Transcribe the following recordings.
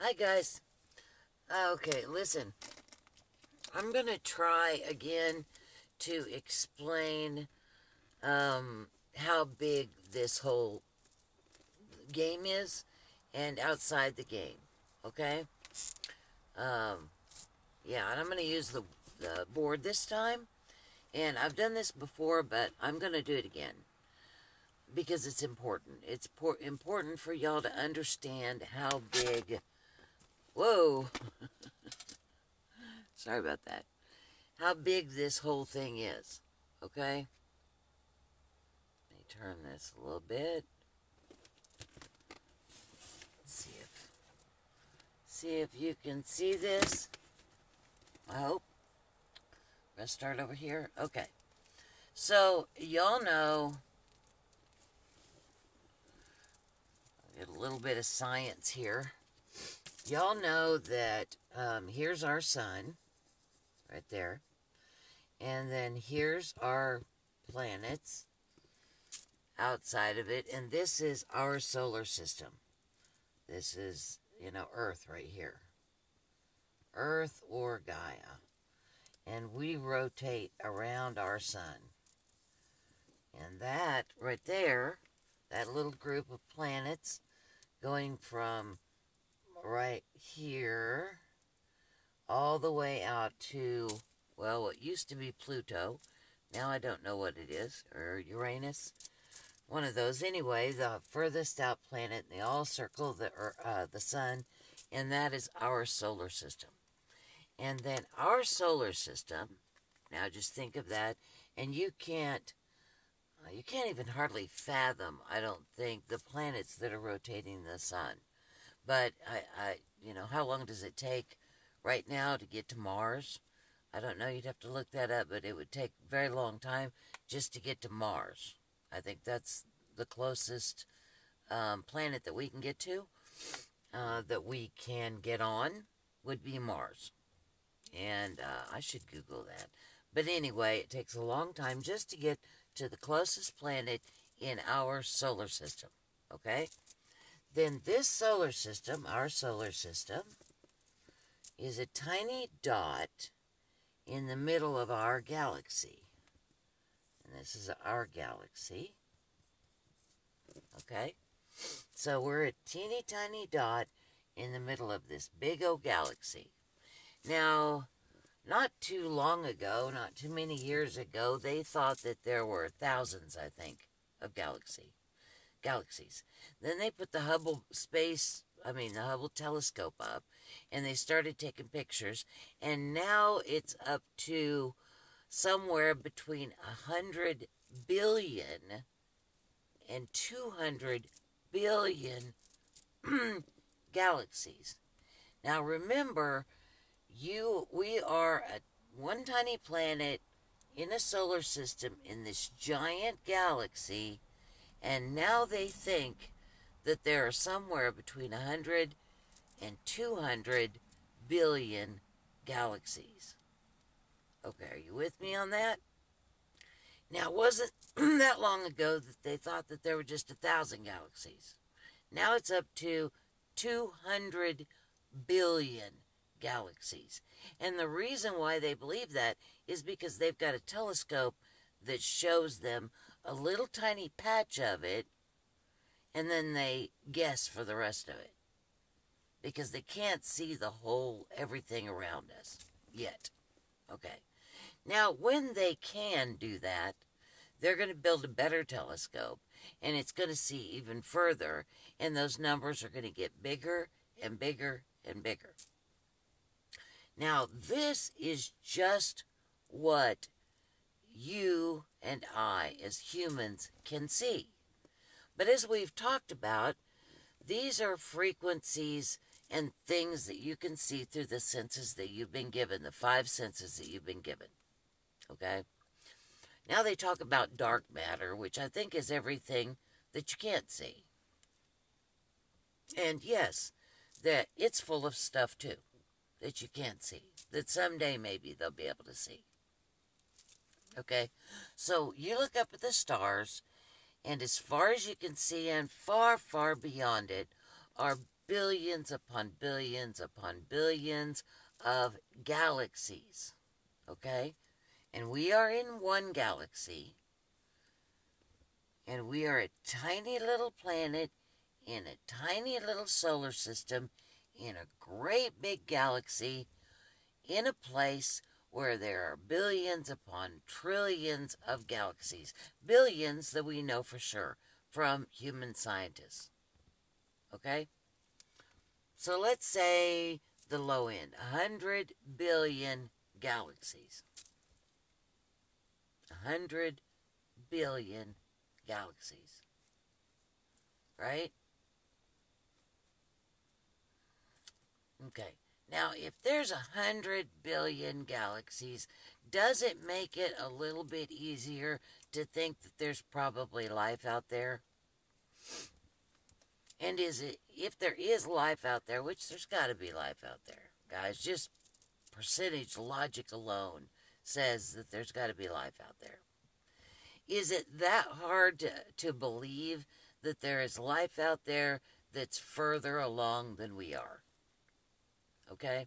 Hi, guys. Okay, listen. I'm going to try again to explain um, how big this whole game is and outside the game. Okay? Um, yeah, and I'm going to use the, the board this time. And I've done this before, but I'm going to do it again because it's important. It's por- important for y'all to understand how big. Whoa! Sorry about that. How big this whole thing is. Okay? Let me turn this a little bit. see if see if you can see this. I hope. Let's start over here. Okay. So y'all know a little bit of science here. Y'all know that um, here's our sun, right there. And then here's our planets outside of it. And this is our solar system. This is, you know, Earth right here. Earth or Gaia. And we rotate around our sun. And that right there, that little group of planets going from right here all the way out to, well, what used to be Pluto. Now I don't know what it is, or Uranus. One of those. Anyway, the furthest out planet, they all circle the, uh, the sun, and that is our solar system. And then our solar system, now just think of that, and you can't uh, you can't even hardly fathom, I don't think, the planets that are rotating the sun. But I, I, you know, how long does it take right now to get to Mars? I don't know. You'd have to look that up, but it would take a very long time just to get to Mars. I think that's the closest um, planet that we can get to, uh, that we can get on, would be Mars. And uh, I should Google that. But anyway, it takes a long time just to get to the closest planet in our solar system. Okay? Then this solar system, our solar system, is a tiny dot in the middle of our galaxy. And this is our galaxy. Okay? So we're a teeny tiny dot in the middle of this big old galaxy. Now, not too long ago, not too many years ago, they thought that there were thousands, I think, of galaxy galaxies. Then they put the Hubble space, I mean the Hubble telescope up, and they started taking pictures, and now it's up to somewhere between a hundred billion and two hundred billion galaxies. Now remember you we are a one tiny planet in a solar system in this giant galaxy and now they think that there are somewhere between 100 and 200 billion galaxies. Okay are you with me on that? Now it wasn't that long ago that they thought that there were just a thousand galaxies. Now it's up to 200 billion galaxies. And the reason why they believe that is because they've got a telescope that shows them a little tiny patch of it, and then they guess for the rest of it. Because they can't see the whole everything around us yet. Okay. Now, when they can do that, they're going to build a better telescope and it's going to see even further, and those numbers are going to get bigger and bigger and bigger. Now, this is just what you and I, as humans, can see. But as we've talked about, these are frequencies and things that you can see through the senses that you've been given, the five senses that you've been given. Okay? Now they talk about dark matter, which I think is everything that you can't see. And yes, that it's full of stuff too that you can't see, that someday maybe they'll be able to see. Okay? So you look up at the stars, and as far as you can see and far, far beyond it are billions upon billions upon billions of galaxies. Okay? And we are in one galaxy. And we are a tiny little planet in a tiny little solar system in a great big galaxy in a place where there are billions upon trillions of galaxies. Billions that we know for sure from human scientists. Okay? So let's say the low end 100 billion galaxies. 100 billion galaxies. Right? Okay. Now, if there's a hundred billion galaxies, does it make it a little bit easier to think that there's probably life out there? And is it, if there is life out there, which there's got to be life out there, guys, just percentage logic alone says that there's got to be life out there. Is it that hard to, to believe that there is life out there that's further along than we are? Okay?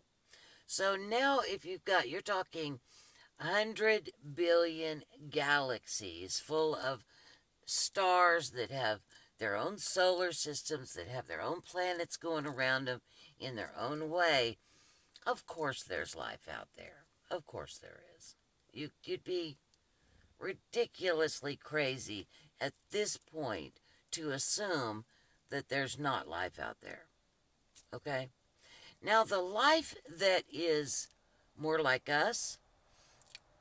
So now, if you've got, you're talking 100 billion galaxies full of stars that have their own solar systems, that have their own planets going around them in their own way. Of course, there's life out there. Of course, there is. You, you'd be ridiculously crazy at this point to assume that there's not life out there. Okay? Now, the life that is more like us,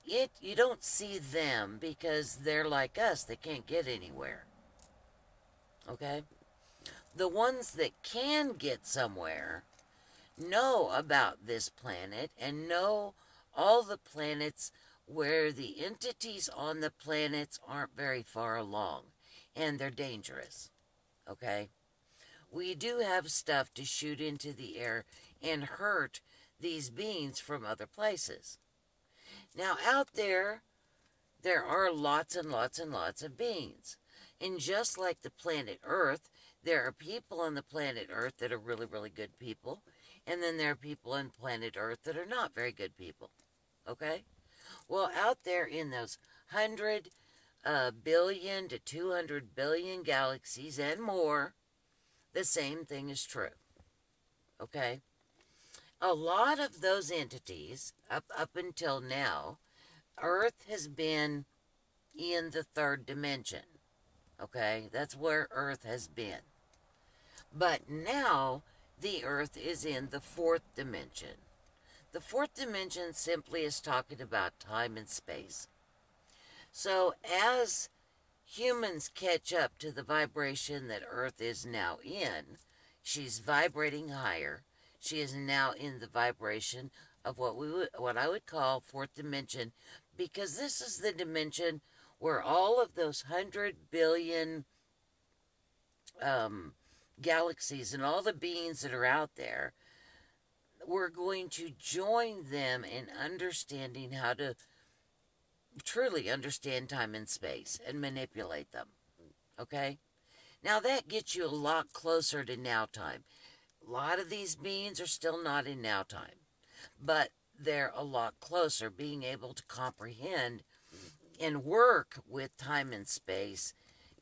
it you don't see them because they're like us. They can't get anywhere. Okay? The ones that can get somewhere know about this planet and know all the planets where the entities on the planets aren't very far along and they're dangerous. Okay? We do have stuff to shoot into the air and hurt these beings from other places. Now, out there, there are lots and lots and lots of beings. And just like the planet Earth, there are people on the planet Earth that are really, really good people. And then there are people on planet Earth that are not very good people. Okay? Well, out there in those 100 uh, billion to 200 billion galaxies and more, the same thing is true. Okay? A lot of those entities, up, up until now, Earth has been in the third dimension. Okay, that's where Earth has been. But now the Earth is in the fourth dimension. The fourth dimension simply is talking about time and space. So as humans catch up to the vibration that Earth is now in, she's vibrating higher she is now in the vibration of what we would, what I would call fourth dimension, because this is the dimension where all of those hundred billion um, galaxies and all the beings that are out there, we're going to join them in understanding how to truly understand time and space and manipulate them. Okay? Now that gets you a lot closer to now time. A lot of these beings are still not in now time, but they're a lot closer, being able to comprehend and work with time and space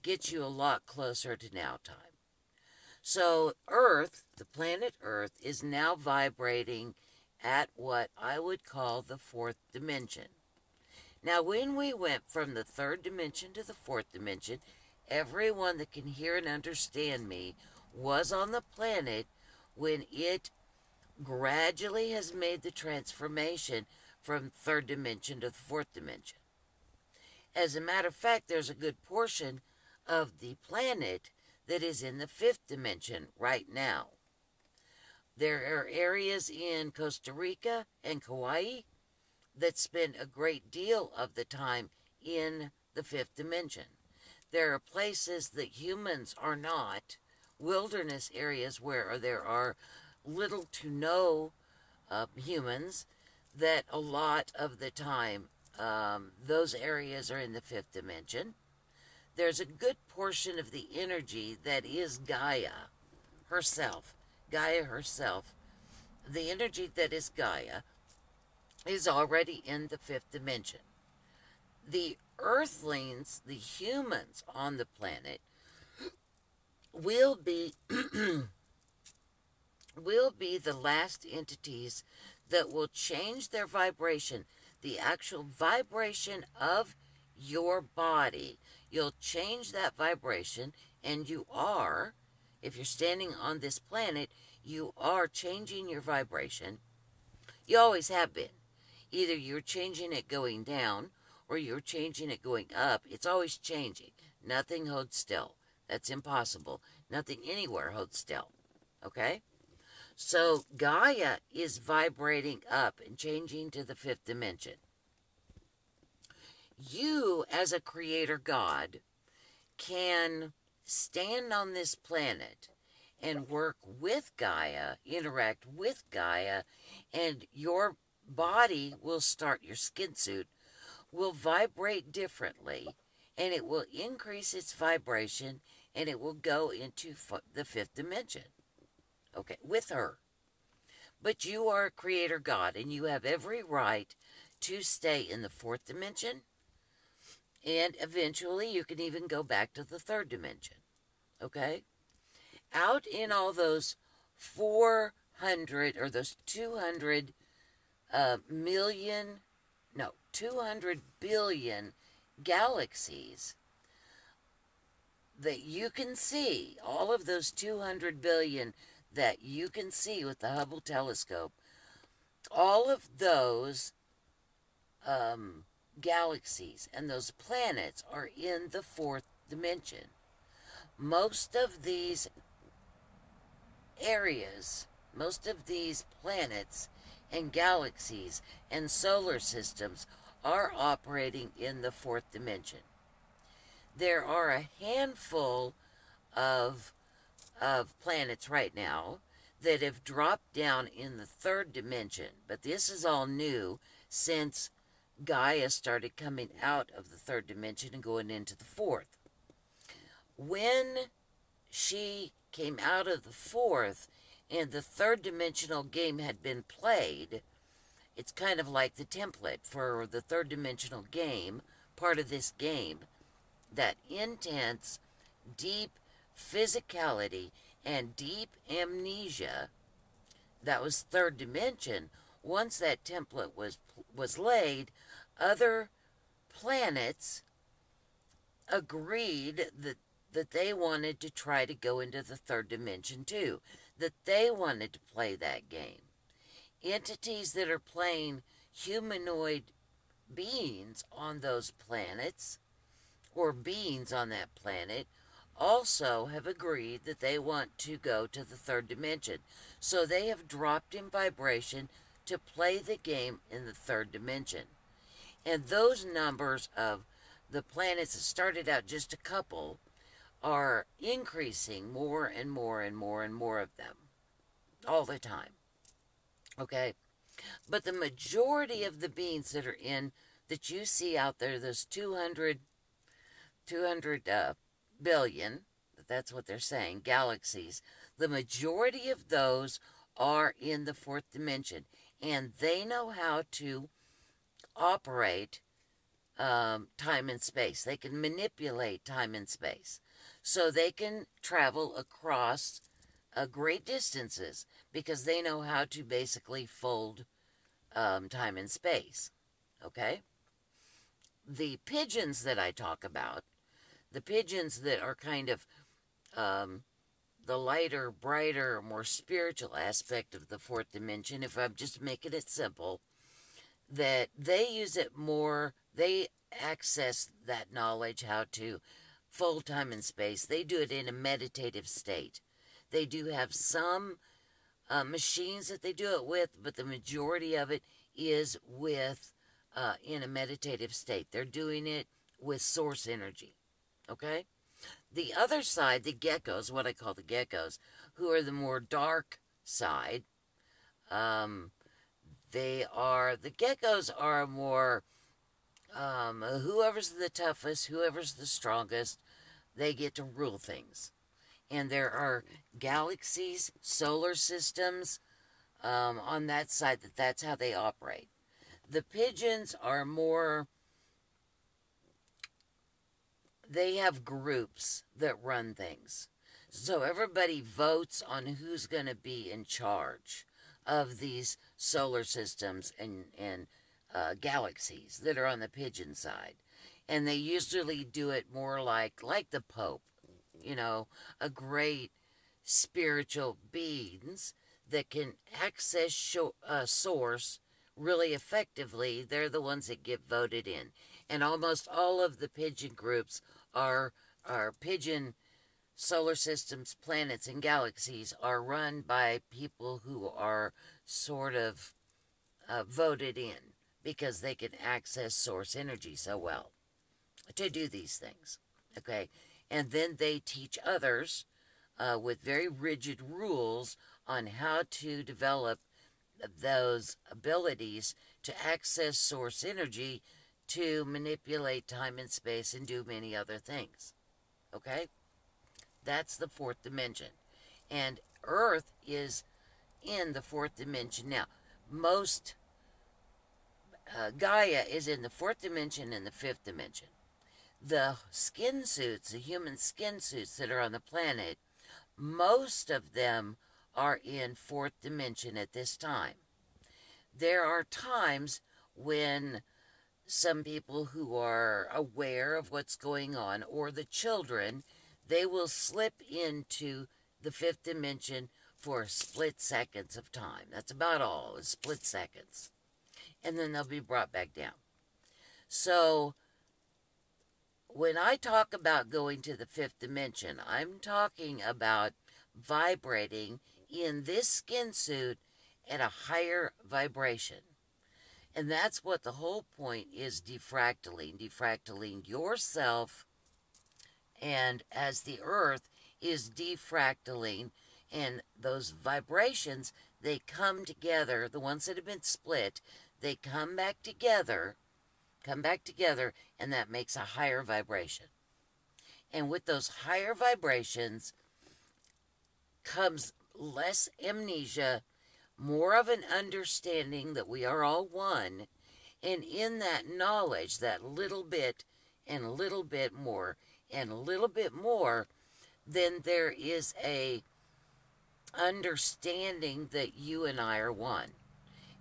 gets you a lot closer to now time. So, Earth, the planet Earth, is now vibrating at what I would call the fourth dimension. Now, when we went from the third dimension to the fourth dimension, everyone that can hear and understand me was on the planet when it gradually has made the transformation from third dimension to the fourth dimension. As a matter of fact, there's a good portion of the planet that is in the fifth dimension right now. There are areas in Costa Rica and Kauai that spend a great deal of the time in the fifth dimension. There are places that humans are not wilderness areas where there are little to no uh, humans, that a lot of the time um, those areas are in the fifth dimension. There's a good portion of the energy that is Gaia herself Gaia herself, the energy that is Gaia, is already in the fifth dimension. The earthlings, the humans on the planet, will be will be the last entities that will change their vibration, the actual vibration of your body. You'll change that vibration, and you are, if you're standing on this planet, you are changing your vibration. You always have been. Either you're changing it going down or you're changing it going up. It's always changing. Nothing holds still. That's impossible. Nothing anywhere holds still. Okay? So Gaia is vibrating up and changing to the fifth dimension. You, as a creator God, can stand on this planet and work with Gaia, interact with Gaia, and your body will start, your skin suit will vibrate differently and it will increase its vibration and it will go into the fifth dimension. Okay, with her. But you are a creator God and you have every right to stay in the fourth dimension. And eventually you can even go back to the third dimension. Okay? Out in all those 400 or those 200 uh, million, no, 200 billion galaxies that you can see, all of those 200 billion that you can see with the Hubble telescope, all of those um, galaxies and those planets are in the fourth dimension. Most of these areas, most of these planets and galaxies and solar systems are operating in the fourth dimension. There are a handful of, of planets right now that have dropped down in the third dimension, but this is all new since Gaia started coming out of the third dimension and going into the fourth. When she came out of the fourth and the third dimensional game had been played, it's kind of like the template for the third dimensional game, part of this game, that intense, deep physicality and deep amnesia that was third dimension once that template was was laid other planets agreed that that they wanted to try to go into the third dimension too that they wanted to play that game. Entities that are playing humanoid beings on those planets, or beings on that planet, also have agreed that they want to go to the third dimension. So they have dropped in vibration to play the game in the third dimension. And those numbers of the planets that started out just a couple are increasing more and more and more and more of them all the time. Okay? But the majority of the beings that are in, that you see out there, those 200, 200 uh, billion, that's what they're saying, galaxies, the majority of those are in the fourth dimension. And they know how to operate um, time and space. They can manipulate time and space so they can travel across uh, great distances because they know how to basically fold um, time and space. Okay? The pigeons that I talk about, the pigeons that are kind of um, the lighter, brighter, more spiritual aspect of the fourth dimension, if I'm just making it simple, that they use it more, they access that knowledge how to full time and space. They do it in a meditative state. They do have some uh, machines that they do it with, but the majority of it is with uh, in a meditative state. They're doing it with source energy. Okay? The other side, the geckos, what I call the geckos, who are the more dark side, um, they are, the geckos are more um, whoever's the toughest, whoever's the strongest, they get to rule things. and there are galaxies, solar systems um, on that side that that's how they operate. The pigeons are more. They have groups that run things. So everybody votes on who's going to be in charge of these solar systems and, and uh, galaxies that are on the pigeon side. And they usually do it more like like the Pope, you know, a great spiritual beings that can access show, uh, source really effectively. They're the ones that get voted in, and almost all of the pigeon groups are are pigeon solar systems, planets, and galaxies are run by people who are sort of uh, voted in because they can access source energy so well to do these things. Okay. And then they teach others uh, with very rigid rules on how to develop those abilities to access source energy to manipulate time and space and do many other things. Okay? That's the fourth dimension. And Earth is in the fourth dimension. Now, most uh, Gaia is in the fourth dimension and the fifth dimension. The skin suits, the human skin suits that are on the planet, most of them are in fourth dimension at this time. There are times when some people who are aware of what's going on, or the children, they will slip into the fifth dimension for split seconds of time. That's about all, is split seconds. And then they'll be brought back down. So, when I talk about going to the fifth dimension, I'm talking about vibrating in this skin suit at a higher vibration. And that's what the whole point is defractaling. Defractaling yourself and as the earth is defractaling and those vibrations they come together the ones that have been split they come back together come back together and that makes a higher vibration and with those higher vibrations comes less amnesia more of an understanding that we are all one and in that knowledge that little bit and a little bit more and a little bit more, then there is a understanding that you and I are one.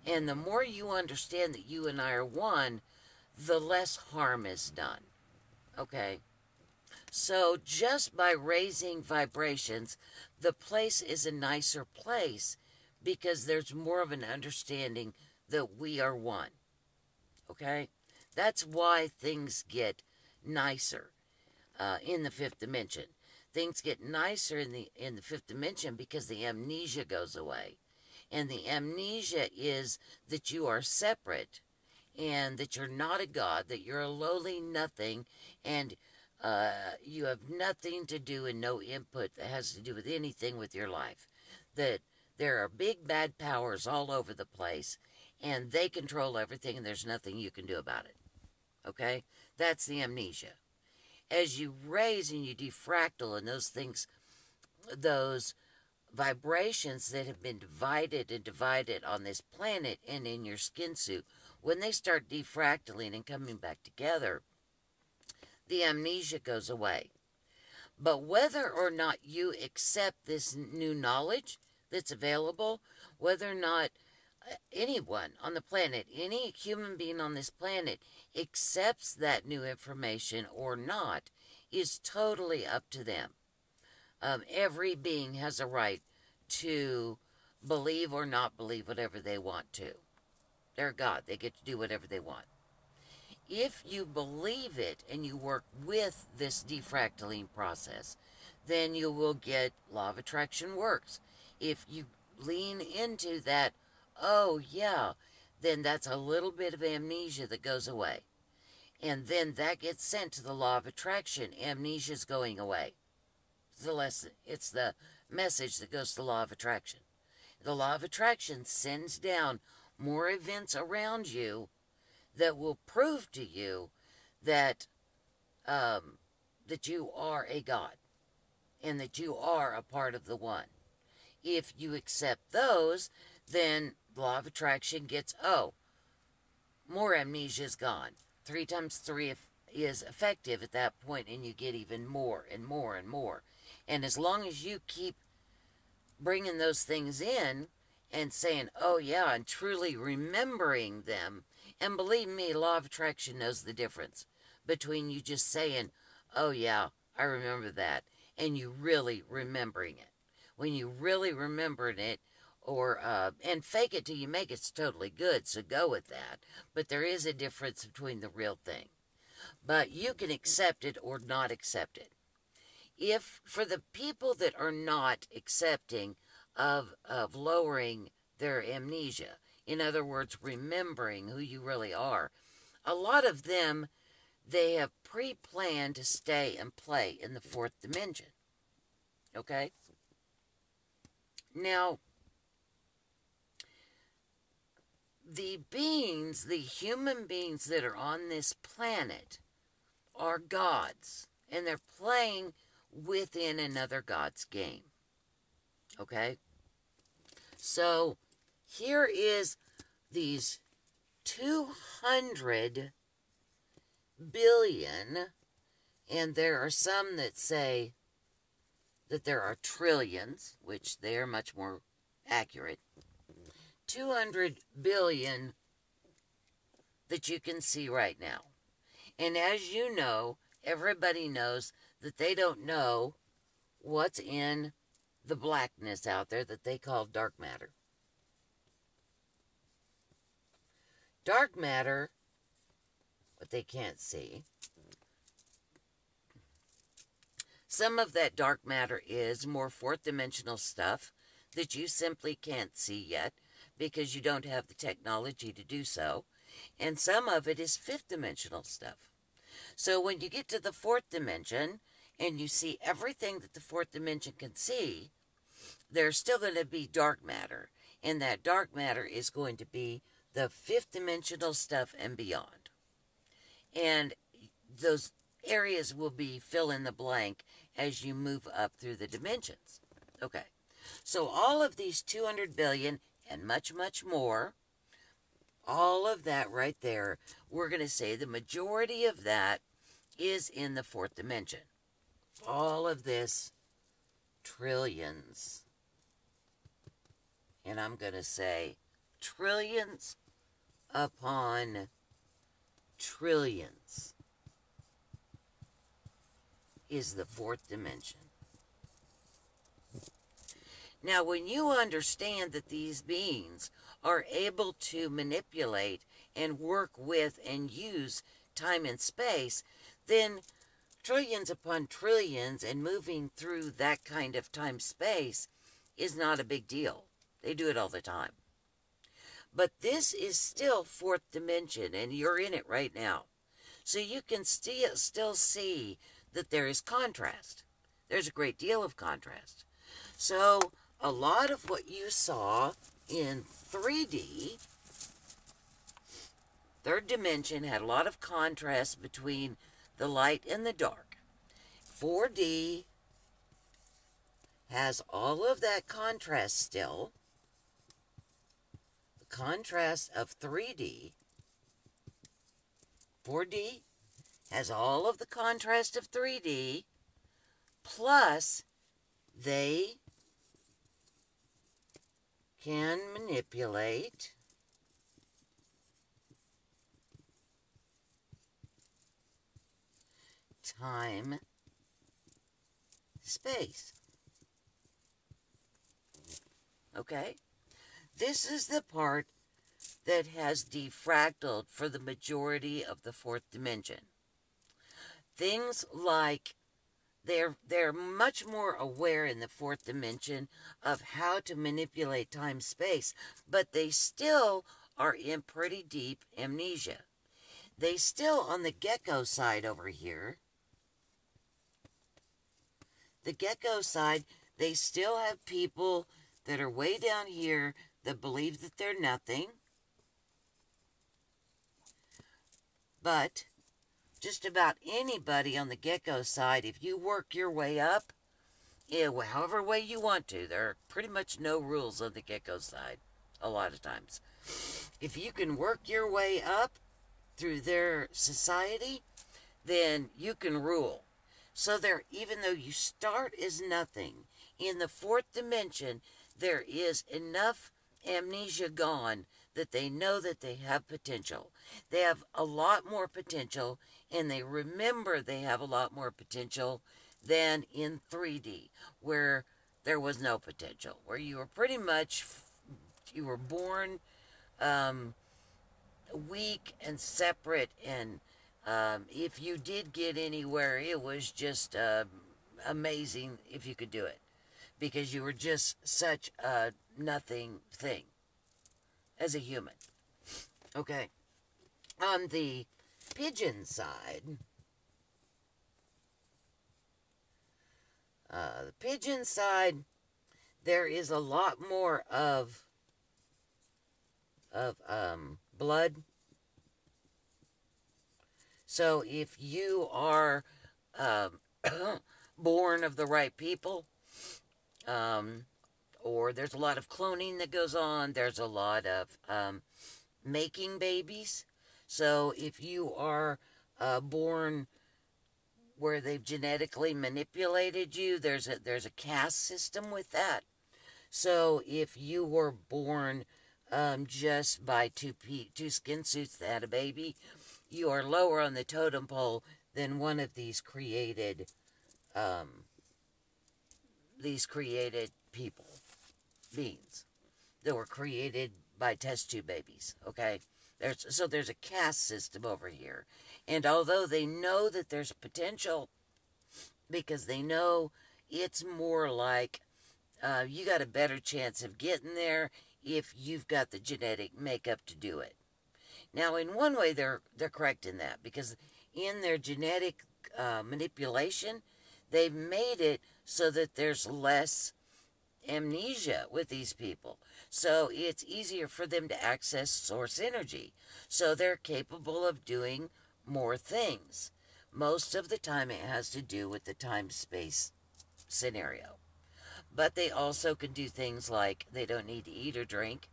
And the more you understand that you and I are one, the less harm is done. Okay? So just by raising vibrations, the place is a nicer place because there's more of an understanding that we are one. Okay? That's why things get nicer uh, in the fifth dimension. Things get nicer in the in the fifth dimension because the amnesia goes away, and the amnesia is that you are separate, and that you're not a god, that you're a lowly nothing, and uh, you have nothing to do and no input that has to do with anything with your life. That there are big bad powers all over the place, and they control everything, and there's nothing you can do about it. Okay? That's the amnesia as you raise and you defractal and those things, those vibrations that have been divided and divided on this planet and in your skin suit, when they start defractaling and coming back together, the amnesia goes away. But whether or not you accept this new knowledge that's available, whether or not uh, anyone on the planet, any human being on this planet, accepts that new information or not is totally up to them. Um, every being has a right to believe or not believe whatever they want to. They're God, they get to do whatever they want. If you believe it and you work with this defractaling process, then you will get law of attraction works. If you lean into that, oh yeah, then that's a little bit of amnesia that goes away. And then that gets sent to the law of attraction. Amnesia is going away. It's the lesson. It's the message that goes to the law of attraction. The law of attraction sends down more events around you that will prove to you that um, that you are a god. and that you are a part of the one. If you accept those, then law of attraction gets, oh, more amnesia is gone. Three times three is effective at that point, and you get even more and more and more. And as long as you keep bringing those things in and saying, oh, yeah, and truly remembering them, and believe me, law of attraction knows the difference between you just saying, oh, yeah, I remember that, and you really remembering it. When you really remembered it, or uh, and fake it till you make it's totally good. So go with that. But there is a difference between the real thing. But you can accept it or not accept it. If for the people that are not accepting of of lowering their amnesia, in other words, remembering who you really are, a lot of them they have pre-planned to stay and play in the fourth dimension. Okay? Now, the beings, the human beings that are on this planet, are gods, and they're playing within another god's game. Okay? So, here is these 200 billion, and there are some that say that there are trillions, which they are much more accurate. 200 billion that you can see right now. And as you know, everybody knows that they don't know what's in the blackness out there that they call dark matter. Dark matter, what they can't see. Some of that dark matter is more fourth dimensional stuff that you simply can't see yet because you don't have the technology to do so. And some of it is fifth dimensional stuff. So when you get to the fourth dimension and you see everything that the fourth dimension can see, there's still going to be dark matter. And that dark matter is going to be the fifth dimensional stuff and beyond. And those areas will be fill in the blank as you move up through the dimensions. Okay. So all of these 200 billion and much, much more. All of that right there, we're going to say the majority of that is in the fourth dimension. All of this, trillions. And I'm going to say trillions upon trillions is the fourth dimension. Now, when you understand that these beings are able to manipulate and work with and use time and space, then trillions upon trillions and moving through that kind of time space is not a big deal. They do it all the time. But this is still fourth dimension, and you're in it right now. So you can still still see that there is contrast. There's a great deal of contrast. So a lot of what you saw in 3D, third dimension, had a lot of contrast between the light and the dark. 4D has all of that contrast still. The contrast of 3D. 4D has all of the contrast of 3D, plus they can manipulate time, space. Okay? This is the part that has defractaled for the majority of the fourth dimension. Things like they're they're much more aware in the fourth dimension of how to manipulate time space but they still are in pretty deep amnesia. They still on the gecko side over here the gecko side they still have people that are way down here that believe that they're nothing but just about anybody on the gecko side, if you work your way up, Yeah, however way you want to. There are pretty much no rules on the gecko side, a lot of times. If you can work your way up through their society, then you can rule. So there, even though you start as nothing, in the fourth dimension, there is enough amnesia gone that they know that they have potential. They have a lot more potential, and they remember they have a lot more potential than in 3D, where there was no potential, where you were pretty much you were born um, weak and separate, and um, if you did get anywhere, it was just uh, amazing if you could do it, because you were just such a nothing thing as a human. Okay, on the pigeon side Uh, the pigeon side, there is a lot more of of um, blood. So if you are um, born of the right people, um, or there's a lot of cloning that goes on, there's a lot of um, making babies. So if you are uh, born where they've genetically manipulated you. There's a there's a caste system with that. So if you were born um, just by two two skin suits that had a baby, you are lower on the totem pole than one of these created um, these created people beings that were created by test tube babies. Okay, there's so there's a caste system over here, and although they know that there's potential, because they know it's more like uh, you got a better chance of getting there if you've got the genetic makeup to do it. Now, in one way, they're they're correct in that because in their genetic uh, manipulation, they've made it so that there's less amnesia with these people. So it's easier for them to access source energy. So they're capable of doing more things. Most of the time, it has to do with the time space scenario. But they also can do things like they don't need to eat or drink.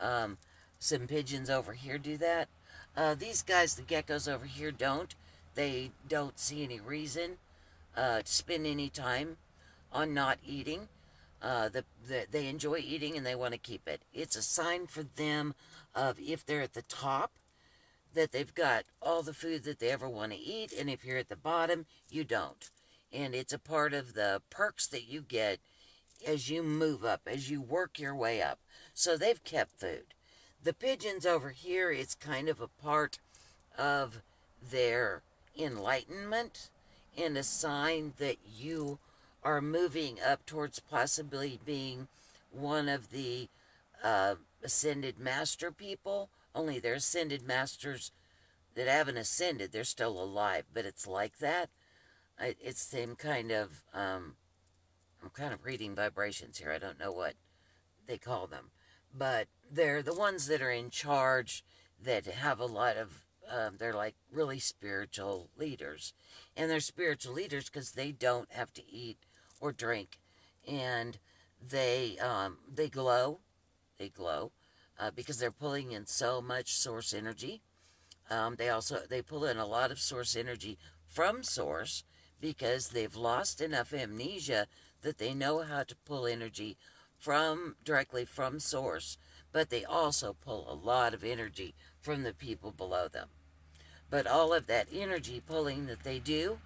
Um, some pigeons over here do that. Uh, these guys, the geckos over here, don't. They don't see any reason uh, to spend any time on not eating. Uh, the, the, they enjoy eating and they want to keep it. It's a sign for them of if they're at the top, that they've got all the food that they ever want to eat, and if you're at the bottom, you don't. And it's a part of the perks that you get as you move up, as you work your way up. So they've kept food. The pigeons over here, it's kind of a part of their enlightenment and a sign that you are moving up towards possibly being one of the uh, ascended master people only they're ascended masters that haven't ascended. They're still alive, but it's like that. It's same kind of. Um, I'm kind of reading vibrations here. I don't know what they call them, but they're the ones that are in charge that have a lot of. Um, they're like really spiritual leaders, and they're spiritual leaders because they don't have to eat or drink, and they um, they glow, they glow, uh, because they're pulling in so much source energy. Um, they also they pull in a lot of source energy from source because they've lost enough amnesia that they know how to pull energy from directly from source, but they also pull a lot of energy from the people below them. But all of that energy pulling that they do,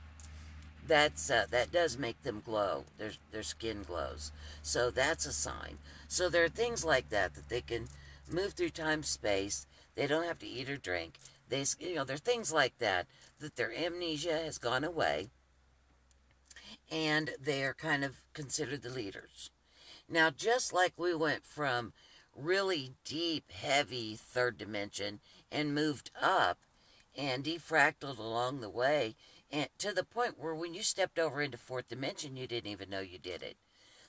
that's uh, that does make them glow. Their their skin glows, so that's a sign. So there are things like that that they can move through time space. They don't have to eat or drink. They, you know, there are things like that that their amnesia has gone away, and they are kind of considered the leaders. Now, just like we went from really deep, heavy third dimension and moved up and defractaled along the way, and to the point where when you stepped over into fourth dimension, you didn't even know you did it.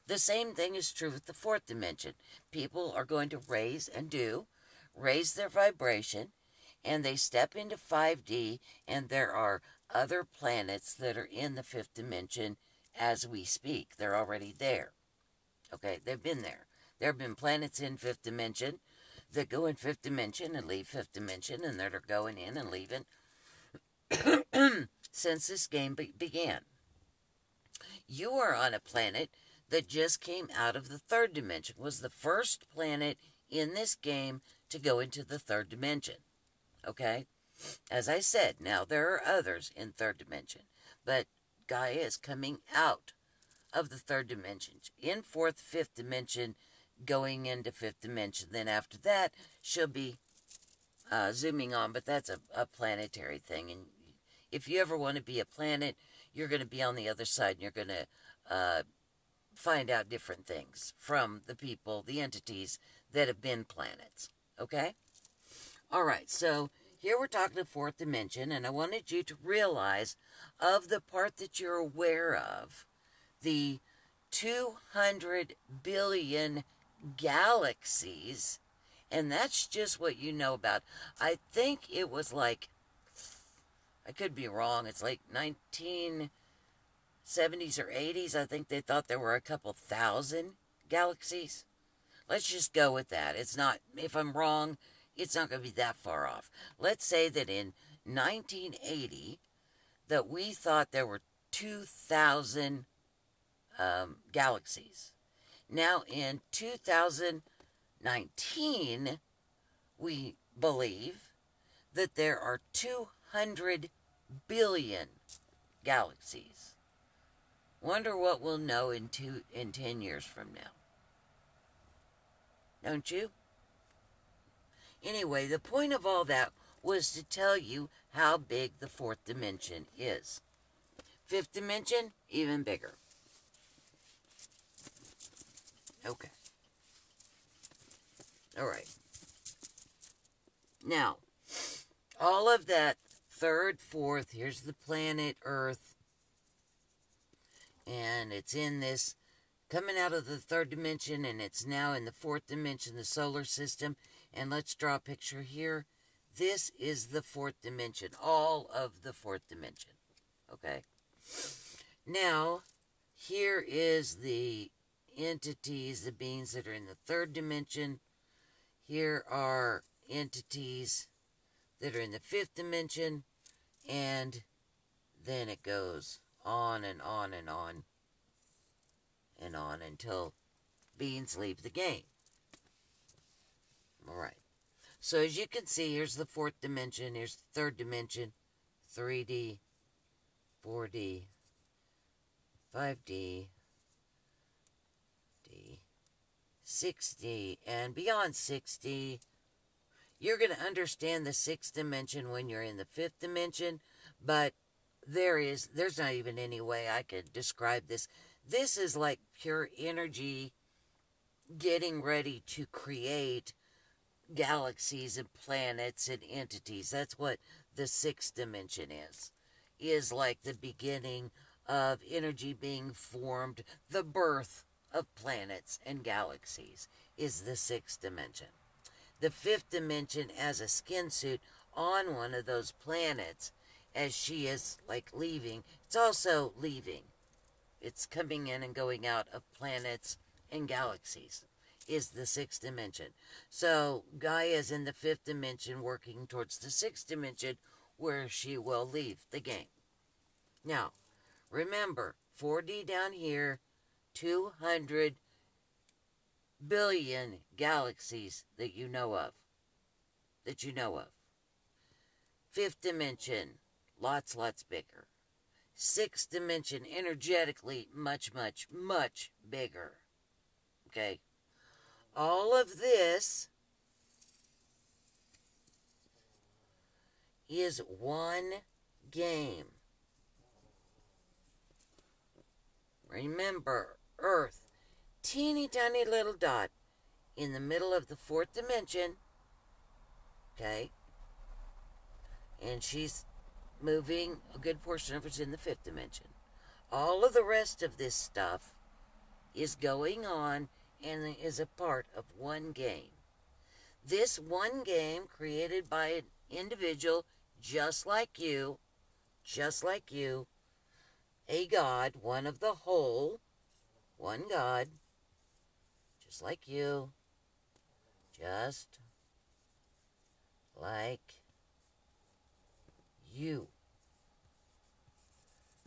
The same thing is true with the fourth dimension. People are going to raise and do raise their vibration and they step into 5D and there are other planets that are in the fifth dimension as we speak. They're already there. Okay, they've been there. There have been planets in fifth dimension that go in fifth dimension and leave fifth dimension and that are going in and leaving since this game be- began. You are on a planet that just came out of the third dimension, was the first planet in this game to go into the third dimension. Okay? As I said, now there are others in third dimension, but Gaia is coming out of the third dimension. In fourth, fifth dimension, going into fifth dimension. Then after that, she'll be uh, zooming on, but that's a, a planetary thing. And if you ever want to be a planet, you're going to be on the other side and you're going to uh, find out different things from the people, the entities that have been planets. Okay? All right, so here we're talking the fourth dimension, and I wanted you to realize of the part that you're aware of, the 200 billion galaxies, and that's just what you know about. I think it was like, I could be wrong, it's like 1970s or 80s. I think they thought there were a couple thousand galaxies. Let's just go with that. It's not, if I'm wrong, it's not going to be that far off. Let's say that in 1980 that we thought there were 2,000 um, galaxies. Now in 2019, we believe that there are 200 billion galaxies. Wonder what we'll know in two in 10 years from now. Don't you? Anyway, the point of all that was to tell you how big the fourth dimension is. Fifth dimension, even bigger. Okay. All right. Now, all of that third, fourth, here's the planet Earth. And it's in this, coming out of the third dimension, and it's now in the fourth dimension, the solar system. And let's draw a picture here. This is the fourth dimension, all of the fourth dimension. Okay? Now, here is the entities, the beings that are in the third dimension. Here are entities that are in the fifth dimension. And then it goes on and on and on and on until Beans leave the game. All right. So as you can see, here's the fourth dimension, here's the third dimension, 3D, 4D, 5D, D, 6D, and beyond 6D. You're going to understand the sixth dimension when you're in the fifth dimension, but there is, there's not even any way I could describe this. This is like pure energy getting ready to create galaxies and planets and entities. That's what the sixth dimension is. Is like the beginning of energy being formed, the birth of planets and galaxies is the sixth dimension. The fifth dimension as a skin suit on one of those planets as she is like leaving. It's also leaving. It's coming in and going out of planets and galaxies is the sixth dimension. So Gaia is in the fifth dimension working towards the sixth dimension where she will leave the game. Now, remember, 4D down here, 200 billion galaxies that you know of. That you know of. Fifth dimension, lots, lots bigger. Sixth dimension, energetically, much, much, much bigger. Okay? all of this is one game. Remember, Earth, teeny tiny little dot in the middle of the fourth dimension. Okay? And she's moving, a good portion of it's in the fifth dimension. All of the rest of this stuff is going on and is a part of one game. This one game created by an individual just like you, just like you, a God, one of the whole, one God, just like you, just like you.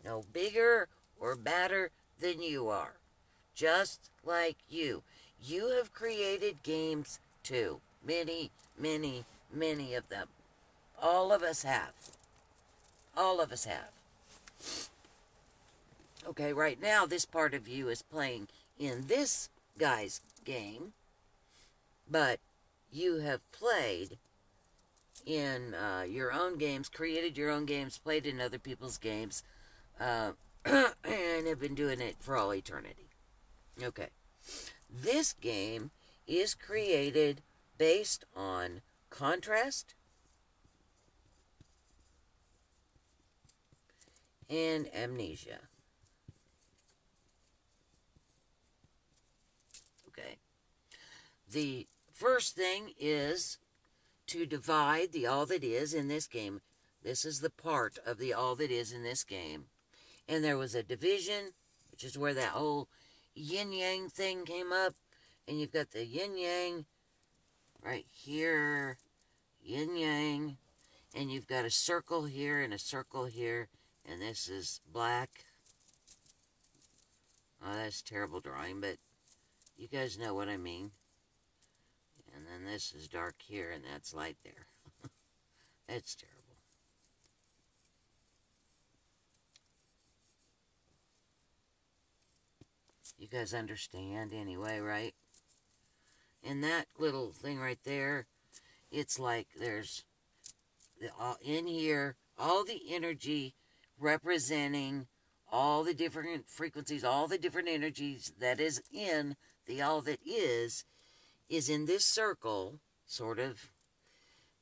No bigger or badder than you are. Just like you. You have created games too. Many, many, many of them. All of us have. All of us have. Okay, right now, this part of you is playing in this guy's game, but you have played in uh, your own games, created your own games, played in other people's games, uh, and have been doing it for all eternity. Okay. This game is created based on contrast and amnesia. Okay. The first thing is to divide the all that is in this game. This is the part of the all that is in this game. And there was a division, which is where that whole yin yang thing came up. And you've got the yin yang right here, yin yang. And you've got a circle here and a circle here. And this is black. Oh, that's terrible drawing, but you guys know what I mean. And this is dark here, and that's light there. that's terrible. You guys understand anyway, right? And that little thing right there, it's like there's the, uh, in here all the energy representing all the different frequencies, all the different energies that is in the all that is, is in this circle, sort of.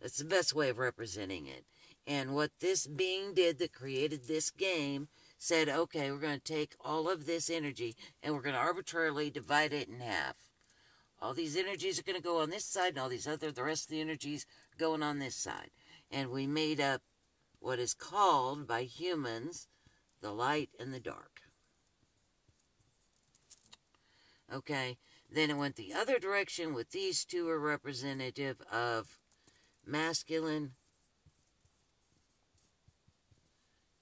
That's the best way of representing it. And what this being did that created this game said, okay, we're going to take all of this energy and we're going to arbitrarily divide it in half. All these energies are going to go on this side, and all these other, the rest of the energies going on this side. And we made up what is called by humans the light and the dark. Okay, then it went the other direction with these two are representative of masculine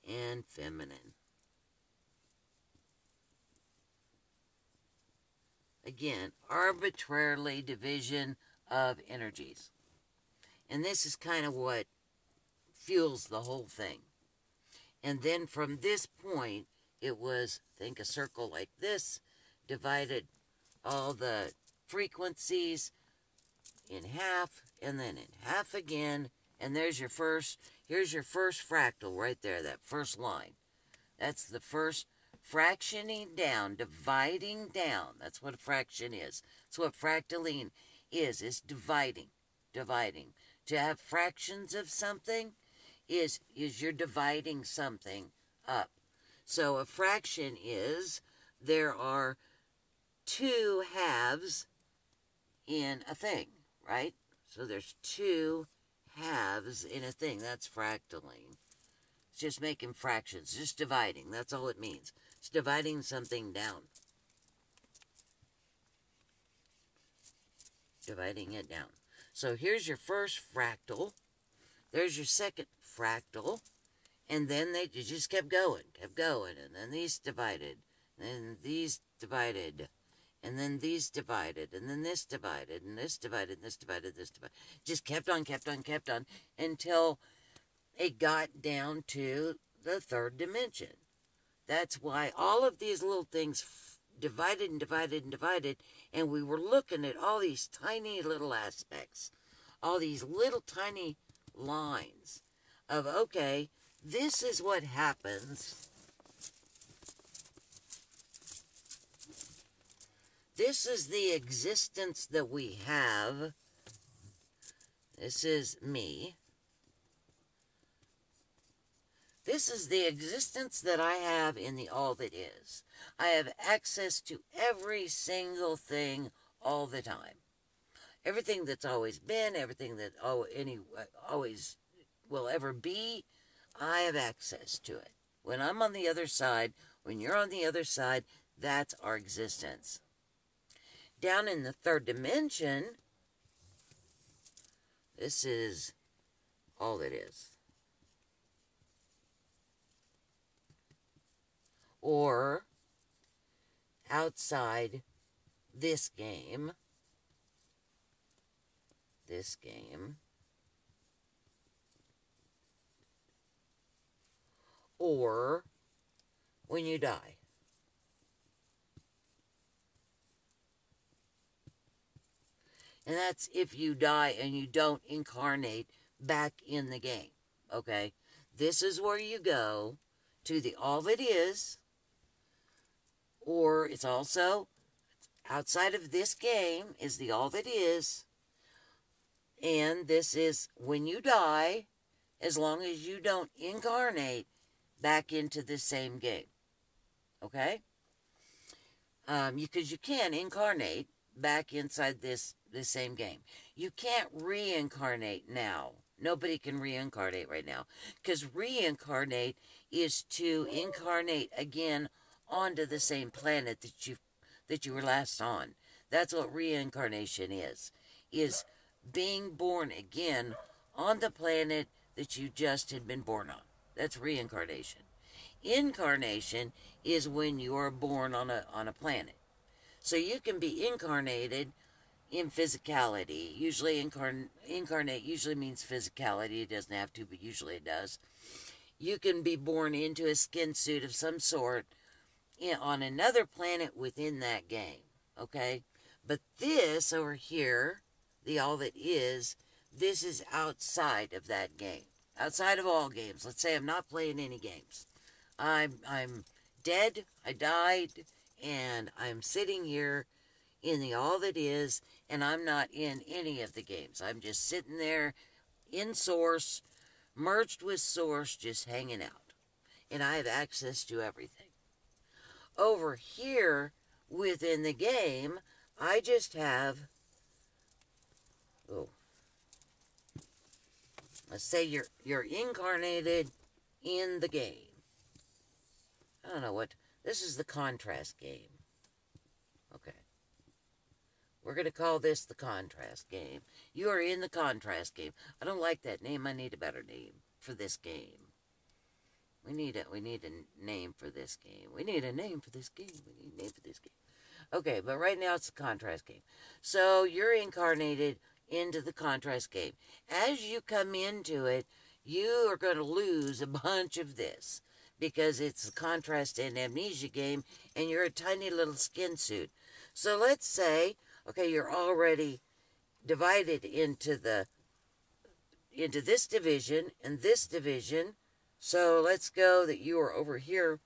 and feminine. Again, arbitrarily division of energies. And this is kind of what fuels the whole thing. And then from this point, it was, think a circle like this, divided all the frequencies in half, and then in half again, and there's your first, here's your first fractal right there, that first line. That's the first fractioning down, dividing down. That's what a fraction is. That's what fractaline is, is dividing, dividing. To have fractions of something is is you're dividing something up. So a fraction is there are two halves in a thing, right? So there's two halves in a thing. That's fractaling. It's just making fractions, just dividing. That's all it means. It's dividing something down. Dividing it down. So here's your first fractal. There's your second fractal. And then they just kept going, kept going. And then these divided. And these divided. And then these divided. And then this divided. And this divided. And this divided. This divided. Just kept on, kept on, kept on. Until it got down to the third dimension. That's why all of these little things divided and divided and divided. And we were looking at all these tiny little aspects. All these little tiny lines of, okay, this is what happens. This is the existence that we have. This is me. This is the existence that I have in the all that is. I have access to every single thing all the time. Everything that's always been, everything that oh, any, always will ever be, I have access to it. When I'm on the other side, when you're on the other side, that's our existence. Down in the third dimension, this is all it is. Or outside this game, this game, or when you die. And that's if you die and you don't incarnate back in the game. Okay? This is where you go to the all that is, or it's also outside of this game is the all that is. And this is when you die, as long as you don't incarnate back into the same game. Okay? Um, because you can incarnate back inside this the same game. You can't reincarnate now. Nobody can reincarnate right now because reincarnate is to incarnate again onto the same planet that you that you were last on. That's what reincarnation is. Is being born again on the planet that you just had been born on. That's reincarnation. Incarnation is when you are born on a on a planet. So you can be incarnated in physicality. Usually incarn- incarnate usually means physicality. It doesn't have to, but usually it does. You can be born into a skin suit of some sort in, on another planet within that game. Okay? But this over here, the all that is, this is outside of that game. Outside of all games. Let's say I'm not playing any games. I'm I'm dead, I died, and I'm sitting here in the all that is, and I'm not in any of the games. I'm just sitting there in source, merged with source, just hanging out. And I have access to everything. Over here within the game, I just have oh let's say you're you're incarnated in the game. I don't know what this is the contrast game. We're going to call this the contrast game. You are in the contrast game. I don't like that name. I need a better name for this game. We need a we need a name for this game. We need a name for this game. We need a name for this game. Okay, but right now it's the contrast game. So you're incarnated into the contrast game. As you come into it, you are going to lose a bunch of this because it's a contrast and amnesia game and you're a tiny little skin suit. So let's say, okay, you're already divided into the into this division and this division. So let's go that you are over here.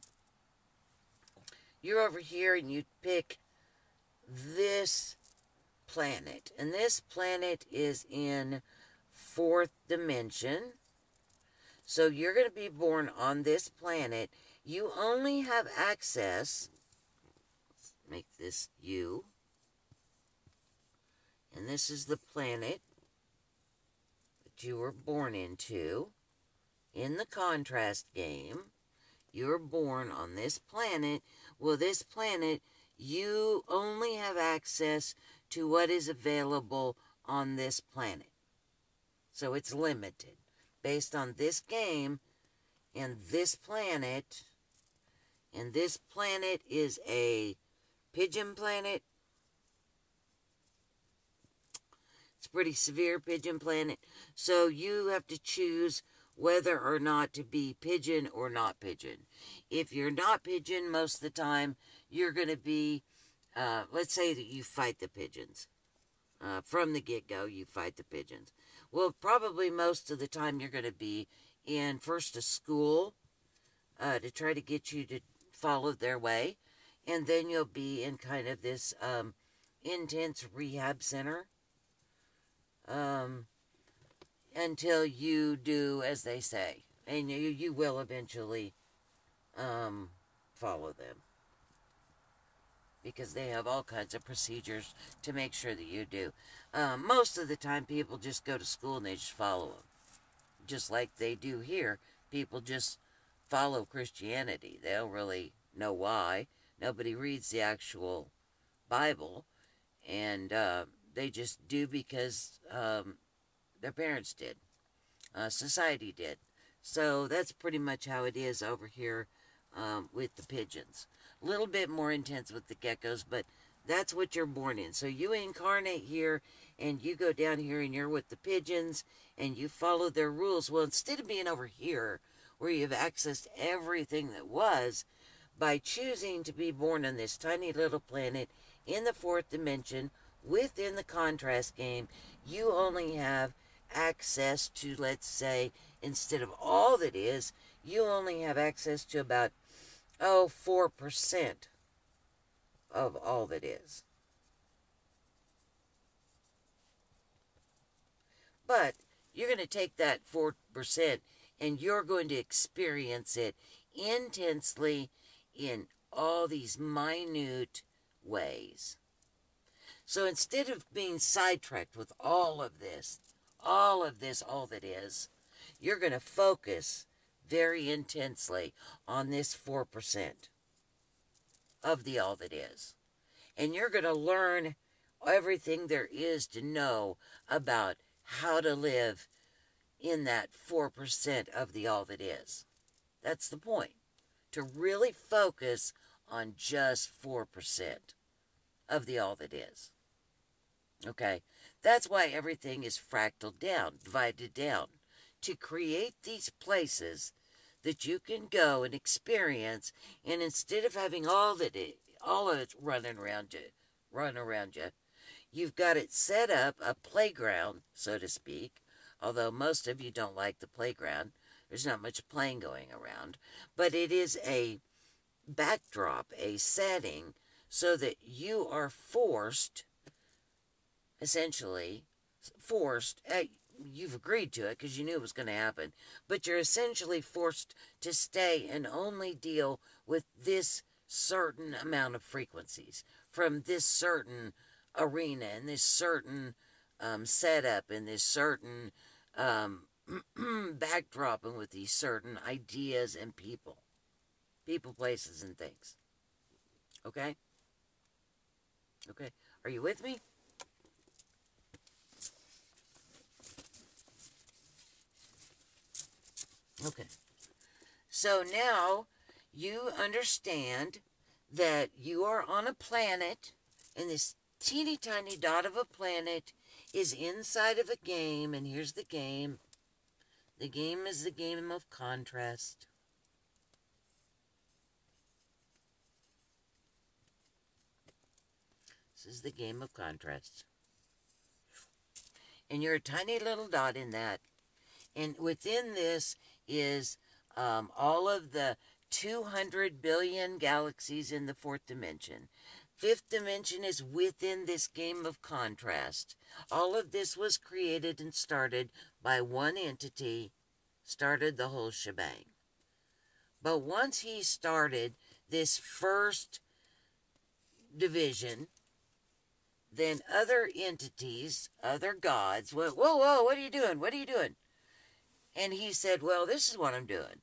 You're over here and you pick this planet. And this planet is in fourth dimension. So you're going to be born on this planet. You only have access. Let's make this you. And this is the planet that you were born into. In the contrast game, you're born on this planet. Well, this planet, you only have access to what is available on this planet. So it's limited based on this game and this planet. And this planet is a pigeon planet. It's pretty severe pigeon planet. So you have to choose whether or not to be pigeon or not pigeon. If you're not pigeon, most of the time, you're going to be, uh, let's say that you fight the pigeons. Uh, from the get go, you fight the pigeons. Well, probably most of the time, you're going to be in first a school uh, to try to get you to follow their way. And then you'll be in kind of this um, intense rehab center um, until you do as they say. And you, you will eventually um, follow them because they have all kinds of procedures to make sure that you do. Um, most of the time, people just go to school and they just follow them, just like they do here. People just follow Christianity. They don't really know why. Nobody reads the actual Bible, and uh, they just do because um, their parents did, uh, society did. So that's pretty much how it is over here um, with the pigeons. A little bit more intense with the geckos, but that's what you're born in. So you incarnate here and you go down here and you're with the pigeons and you follow their rules. Well, instead of being over here where you have access to everything that was, by choosing to be born on this tiny little planet in the fourth dimension within the contrast game, you only have access to, let's say, instead of all that is, you only have access to about, oh, 4% of all that is. But you're going to take that 4% and you're going to experience it intensely in all these minute ways. So instead of being sidetracked with all of this, all of this, all that is, you're going to focus very intensely on this 4% of the all that is. And you're going to learn everything there is to know about how to live in that 4% of the all that is. That's the point. To really focus on just 4% of the all that is. Okay? That's why everything is fractaled down, divided down, to create these places that you can go and experience, and instead of having all that it, all of it running around you, run around you, you've got it set up a playground, so to speak. Although most of you don't like the playground, there's not much playing going around, but it is a backdrop, a setting, so that you are forced, essentially, forced. Uh, you've agreed to it because you knew it was going to happen, but you're essentially forced to stay and only deal with this certain amount of frequencies from this certain arena and this certain um, setup and this certain um, backdrop and with these certain ideas and people, people, places, and things. Okay? Okay. Are you with me? Okay. So now you understand that you are on a planet, and this teeny tiny dot of a planet is inside of a game, and here's the game. The game is the game of contrast. This is the game of contrast. And you're a tiny little dot in that. And within this is um, all of the 200 billion galaxies in the fourth dimension. Fifth dimension is within this game of contrast. All of this was created and started by one entity, started the whole shebang. But once he started this first division, then other entities, other gods went, Whoa, whoa, what are you doing? What are you doing? And he said, Well, this is what I'm doing.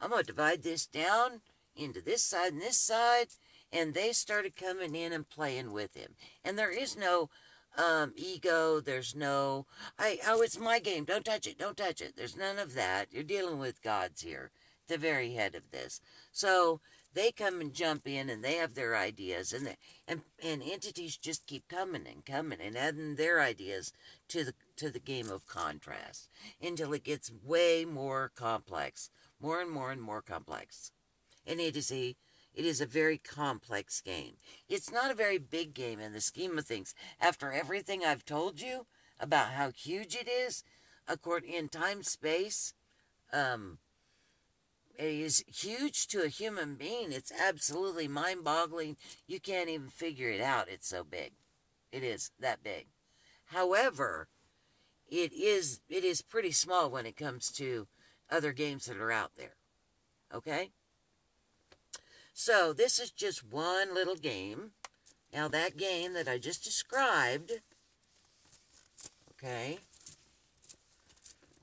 I'm going to divide this down into this side and this side. And they started coming in and playing with him. And there is no um, ego. There's no, I, oh, it's my game. Don't touch it. Don't touch it. There's none of that. You're dealing with gods here, the very head of this. So they come and jump in and they have their ideas and they, and and entities just keep coming and coming and adding their ideas to the to the game of contrast until it gets way more complex more and more and more complex and it is a it is a very complex game it's not a very big game in the scheme of things after everything i've told you about how huge it is according in time space um it is huge to a human being. It's absolutely mind boggling. You can't even figure it out. It's so big. It is that big. However, it is it is pretty small when it comes to other games that are out there. Okay? So this is just one little game. Now that game that I just described, okay,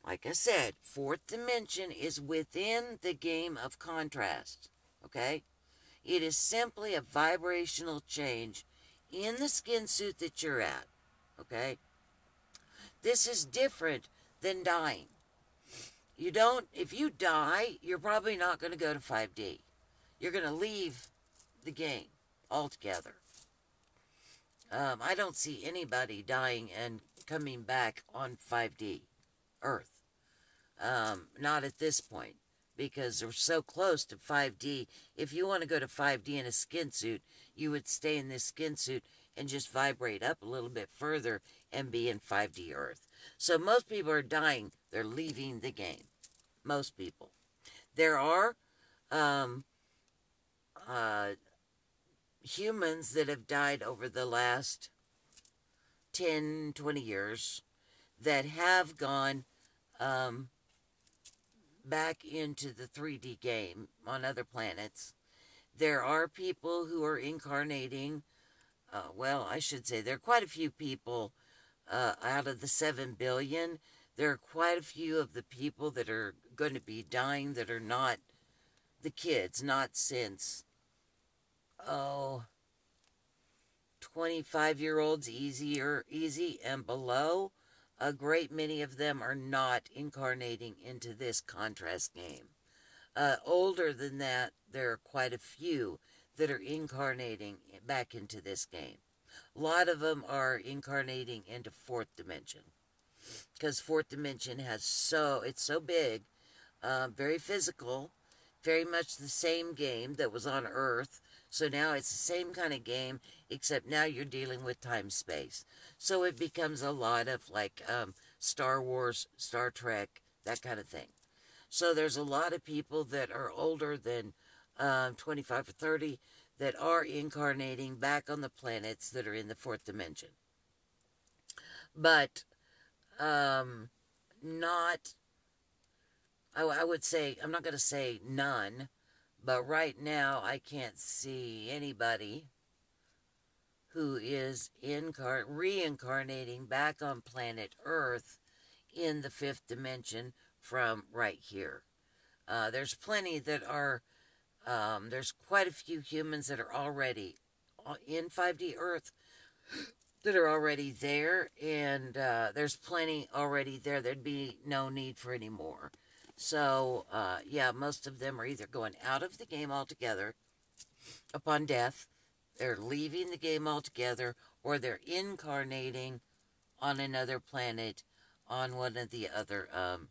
like I said, fourth dimension is within the game of contrast. Okay? It is simply a vibrational change in the skin suit that you're at. Okay? This is different than dying. You don't, if you die, you're probably not going to go to 5D. You're going to leave the game altogether. Um, I don't see anybody dying and coming back on 5D Earth. Um, not at this point because we're so close to 5D. If you want to go to 5D in a skin suit, you would stay in this skin suit and just vibrate up a little bit further and be in 5D Earth. So most people are dying. They're leaving the game. Most people. There are um, uh, humans that have died over the last 10, 20 years that have gone um, back into the 3D game on other planets. There are people who are incarnating. Uh, well, I should say there are quite a few people uh, out of the 7 billion. There are quite a few of the people that are going to be dying that are not the kids, not since, oh, 25 year olds, easier, easy and below a great many of them are not incarnating into this contrast game. Uh, older than that, there are quite a few that are incarnating back into this game. A lot of them are incarnating into fourth dimension because fourth dimension has so it's so big, uh, very physical, very much the same game that was on Earth. So now it's the same kind of game, except now you're dealing with time space. So it becomes a lot of like um, Star Wars, Star Trek, that kind of thing. So there's a lot of people that are older than um, 25 or 30 that are incarnating back on the planets that are in the fourth dimension. But um, not, I, I would say, I'm not going to say none, but right now I can't see anybody who is incar- reincarnating back on planet Earth in the fifth dimension from right here. Uh, there's plenty that are, um, there's quite a few humans that are already in 5D Earth that are already there, and uh, there's plenty already there. There'd be no need for any more. So, uh, yeah, most of them are either going out of the game altogether upon death they're leaving the game altogether, or they're incarnating on another planet on one of the other um,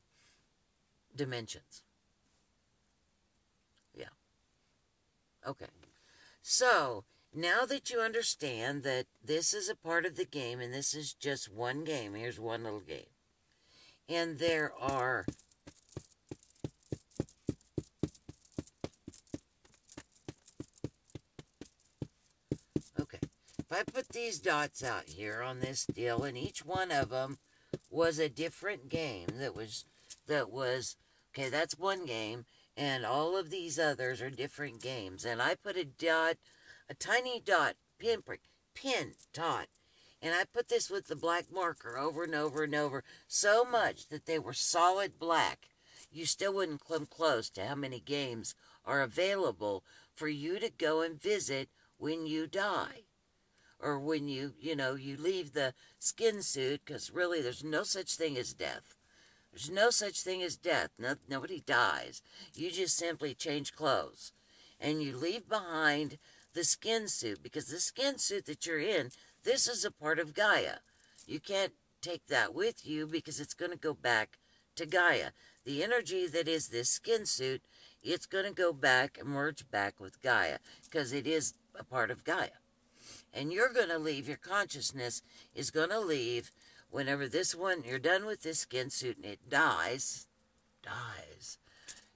dimensions. Okay. So, now that you understand that this is a part of the game and this is just one game, here's one little game. And there are Okay. If I put these dots out here on this deal, and each one of them was a different game that was, that was, okay, that's one game, and all of these others are different games. And I put a dot, a tiny dot, pinprick, pin dot, and I put this with the black marker over and over and over so much that they were solid black. You still wouldn't come close to how many games are available for you to go and visit when you die or when you, you know, you leave the skin suit, because really there's no such thing as death. There's no such thing as death. No, nobody dies. You just simply change clothes. And you leave behind the skin suit, because the skin suit that you're in, this is a part of Gaia. You can't take that with you because it's going to go back to Gaia. The energy that is this skin suit, it's going to go back and merge back with Gaia because it is a part of Gaia and you're going to leave, your consciousness is going to leave whenever this one, you're done with this skin suit and it dies, dies,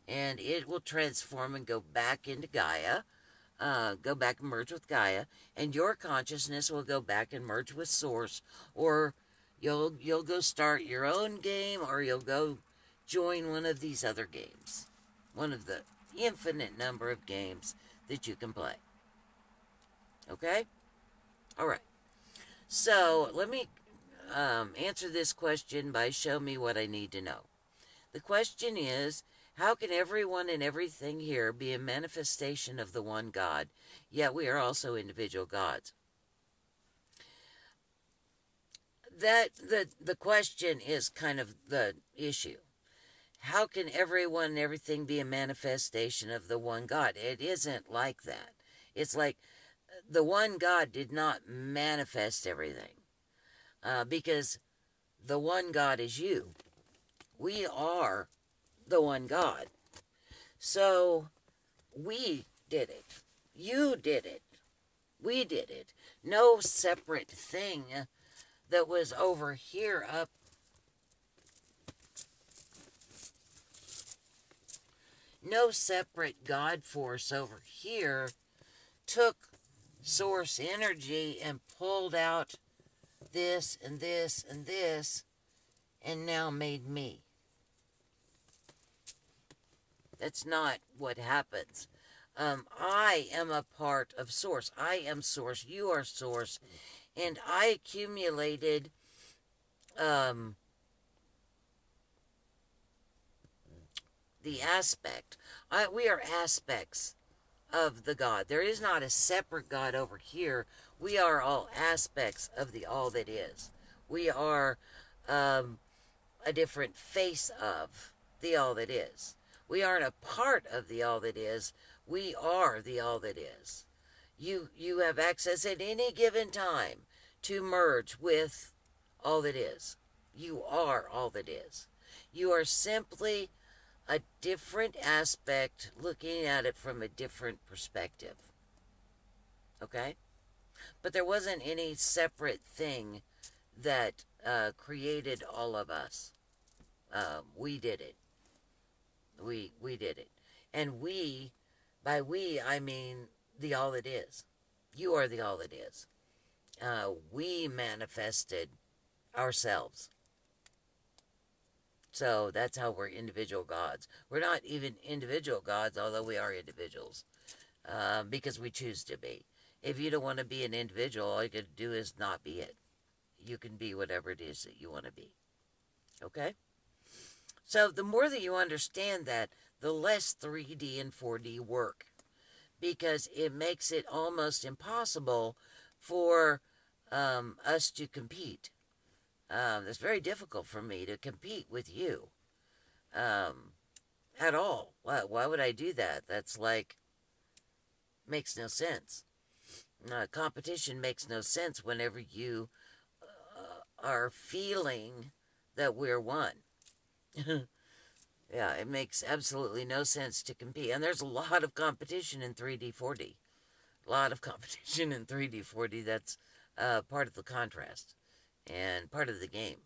and it will transform and go back into Gaia, uh, go back and merge with Gaia, and your consciousness will go back and merge with Source, or you'll you'll go start your own game, or you'll go join one of these other games, one of the infinite number of games that you can play. Okay? All right. So let me um, answer this question by show me what I need to know. The question is, how can everyone and everything here be a manifestation of the one God, yet we are also individual gods? That the the question is kind of the issue. How can everyone and everything be a manifestation of the one God? It isn't like that. It's like the one God did not manifest everything uh, because the one God is you. We are the one God. So we did it. You did it. We did it. No separate thing that was over here up. No separate God force over here took source energy and pulled out this and this and this and now made me. That's not what happens. Um, I am a part of Source. I am Source. You are Source. And I accumulated um, the aspect. I, we are aspects of the God. There is not a separate God over here. We are all aspects of the all that is. We are um, a different face of the all that is. We aren't a part of the all that is. We are the all that is. You you have access at any given time to merge with all that is. You are all that is. You are simply a different aspect, looking at it from a different perspective. Okay? But there wasn't any separate thing that uh, created all of us. Uh, we did it. We we did it, and we, by we I mean the all that is. You are the all that is. Uh, we manifested ourselves. So that's how we're individual gods. We're not even individual gods, although we are individuals, uh, because we choose to be. If you don't want to be an individual, all you can do is not be it. You can be whatever it is that you want to be. Okay? So the more that you understand that, the less 3D and 4D work, because it makes it almost impossible for um, us to compete. Um, it's very difficult for me to compete with you um, at all. Why, why would I do that? That's like, makes no sense. Uh, competition makes no sense whenever you uh, are feeling that we're one. yeah, it makes absolutely no sense to compete. And there's a lot of competition in 3D, 4D. A lot of competition in 3D, 4D. That's uh, part of the contrast and part of the game,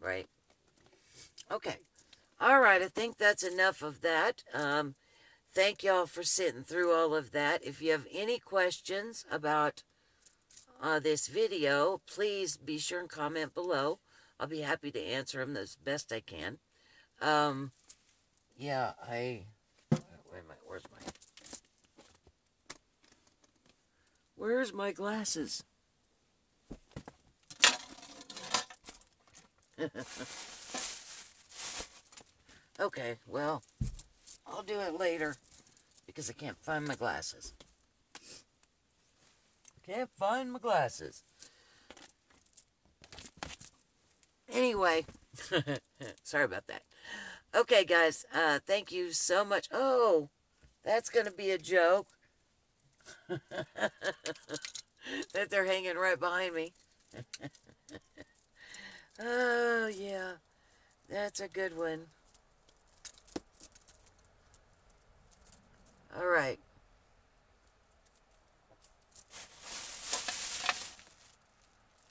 right? Okay. All right, I think that's enough of that. Um, thank y'all for sitting through all of that. If you have any questions about uh, this video, please be sure and comment below. I'll be happy to answer them as best I can. Um, yeah, I... Where's my... Where's my glasses? okay, well, I'll do it later because I can't find my glasses. I Can't find my glasses. Anyway, sorry about that. Okay, guys, uh, thank you so much. Oh, that's going to be a joke. that they're hanging right behind me. Oh, yeah. That's a good one. All right.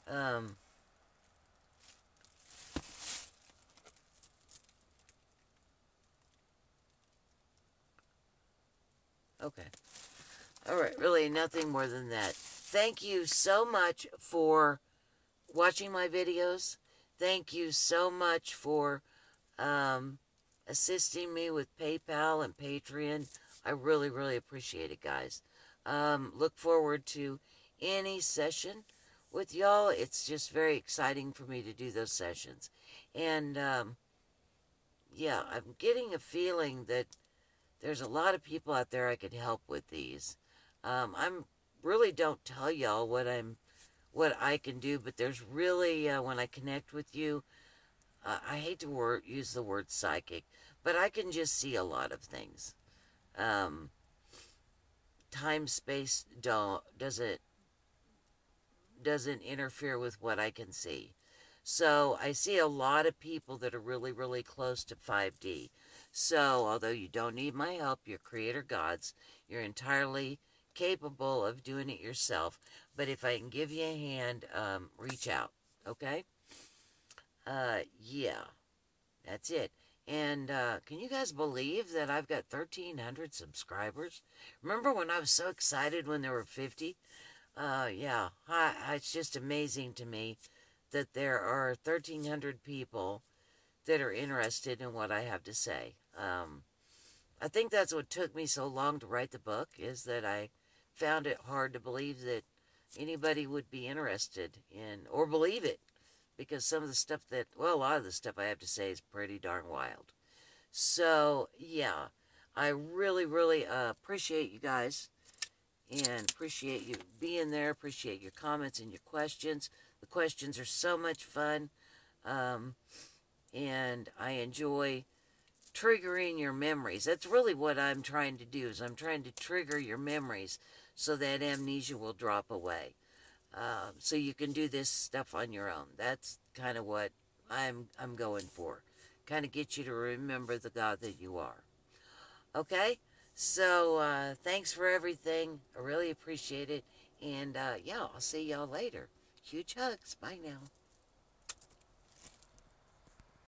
Um... Okay. All right, really nothing more than that. Thank you so much for watching my videos. Thank you so much for um, assisting me with PayPal and Patreon. I really, really appreciate it, guys. Um, look forward to any session with y'all. It's just very exciting for me to do those sessions. And um, yeah, I'm getting a feeling that there's a lot of people out there I could help with these. Um, I'm really don't tell y'all what I'm, what I can do, but there's really uh, when I connect with you, uh, I hate to word, use the word psychic, but I can just see a lot of things. Um, time space don't doesn't doesn't interfere with what I can see. So I see a lot of people that are really, really close to 5D. So although you don't need my help, you're creator gods, you're entirely capable of doing it yourself. But if I can give you a hand, um, reach out. Okay? Uh, yeah. That's it. And uh, can you guys believe that I've got 1,300 subscribers? Remember when I was so excited when there were 50? Uh, yeah, I, it's just amazing to me that there are 1,300 people that are interested in what I have to say. Um, I think that's what took me so long to write the book, is that I found it hard to believe that anybody would be interested in, or believe it, because some of the stuff that, well, a lot of the stuff I have to say is pretty darn wild. So, yeah, I really, really uh, appreciate you guys and appreciate you being there. Appreciate your comments and your questions. The questions are so much fun. Um, and I enjoy triggering your memories. That's really what I'm trying to do is I'm trying to trigger your memories so that amnesia will drop away. Um, so you can do this stuff on your own. That's kind of what I'm I'm going for. Kind of get you to remember the God that you are. Okay? So uh, thanks for everything. I really appreciate it. And uh, yeah, I'll see y'all later. Huge hugs. Bye now.